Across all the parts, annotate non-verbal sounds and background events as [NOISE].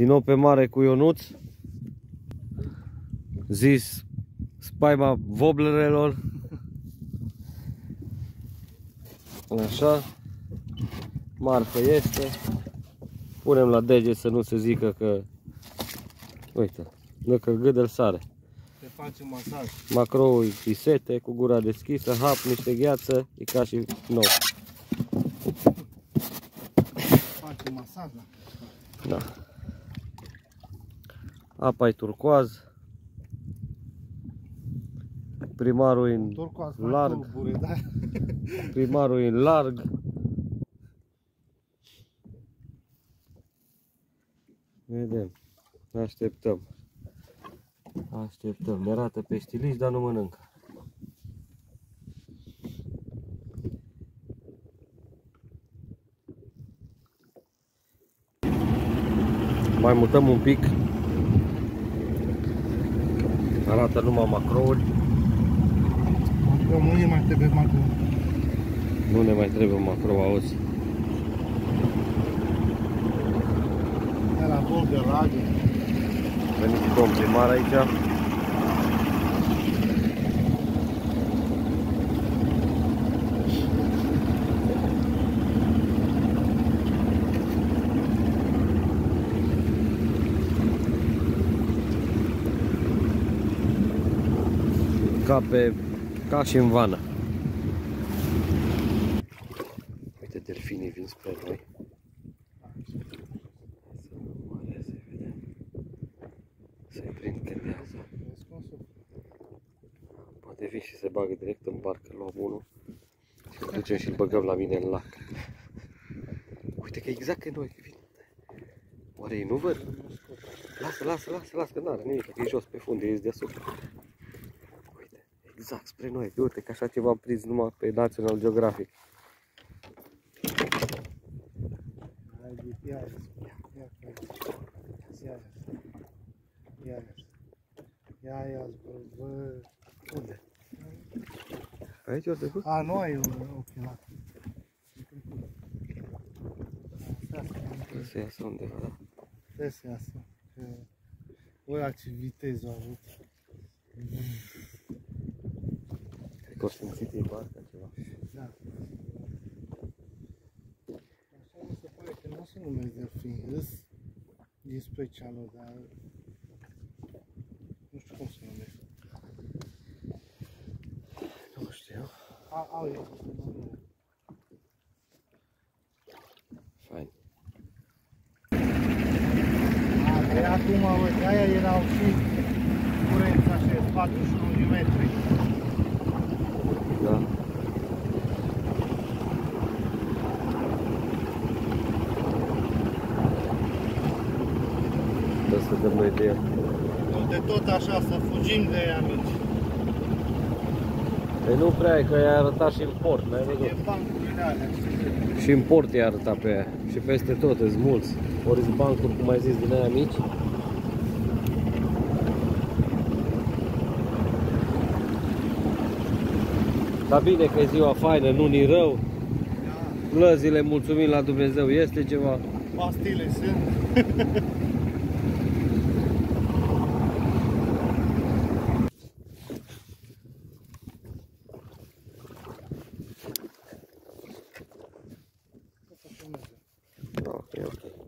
Din nou pe mare cu Ionuț. Zis spaima voblerelor. Așa. Marfă este. Punem la dege să nu se zică că... Uite, că gâdel sare. Te face masaj. Macroul e sete, cu gura deschisă, hap, niște gheață, e ca și nou. Face masaj, da. Da. Apa e turcoaz. Primarul e în Turcoaz, larg. Tulbure, da? [LAUGHS] Primarul e în larg. Vedem. Așteptăm. Așteptăm. Le arată pe stiliști, dar nu mănâncă. Mai mutăm un pic. Arată numai macrouri. Acum nu e mai trebuie macro. Nu ne mai trebuie un macro, auzi. De la vol de lagă. Venit domn primar aici. Ca pe, ca și în vană. Uite, delfinii vin spre noi. Să nu mare să vedem. Să-i prind când iază. Poate vin și se bagă direct în barcă, luăm unul și îl ducem și îl băgăm la mine în lac. Uite că exact că noi că vin. Oare ei nu văd? Lasă, lasă, lasă, lasă, că n-are nimic, că e jos pe fund, e deasupra. Uite, exact spre noi, uite că așa ceva am prins numai pe National Geographic. Hai, de ia, ia, ia, ia, ia, ia, ia, bă, bă, unde? Aici ori trecut? A, nu ai un ochelar. Trebuie să iasă undeva, da? Trebuie să iasă. Că ăia ce viteză au avut. Cred că o simțit ei barca ceva. Da. Așa mi se pare că nu se numesc delfini, îs din specialul, dar nu știu cum se numesc. Nu știu. A, au eu. Fain. A, de acum, uite, aia erau și curența și 41 de metri. Da. Trebuie să dăm noi de el. De tot așa, să fugim de ea mici. Păi nu prea e, că i-a arătat și în port, n-ai văzut? E bancurile alea. Și în port i-a arătat pe ea. Și peste tot, sunt mulți. Ori sunt bancuri, cum ai zis, din aia mici. Dar bine că e ziua faină, nu ni rău. Plăzile, mulțumim la Dumnezeu, este ceva. Pastile sunt. [LAUGHS] Ok, ok.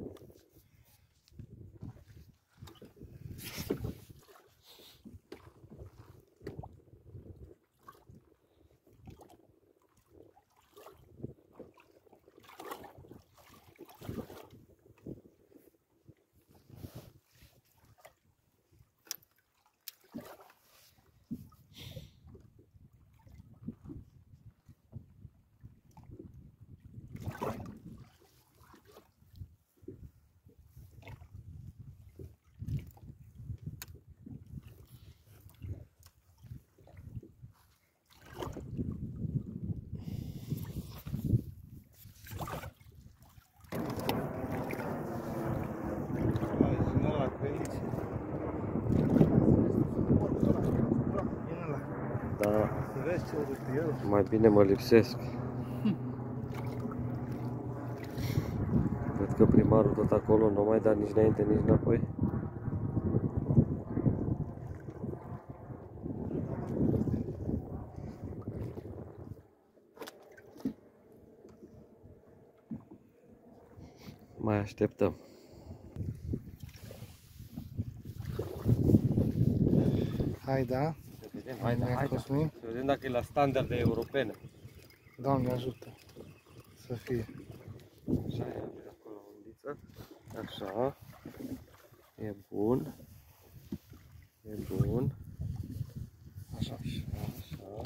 Da, Să vezi ce urât e el. mai bine mă lipsesc. Cred că primarul tot acolo nu mai da nici înainte, nici înapoi. Mai așteptăm. Hai, da? Să vedem, Haide, haide, haide. Cosmin. Să vedem dacă e la standarde europene. Doamne ajută să fie. Așa e, acolo undiță. Așa. E bun. E bun. Așa. Așa.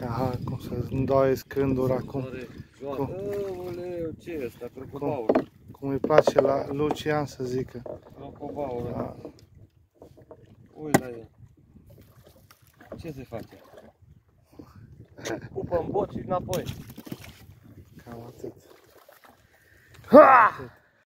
Aha, cum să îndoaie scânduri acum. Are joacă. Cum? Aoleu, ce e ăsta? Crocobaur. Cum îi place la Lucian să zică. Crocobaur. Da. Ui la el. Ce se face? Cupă în bot și înapoi. Cam atât. Ha! Atât.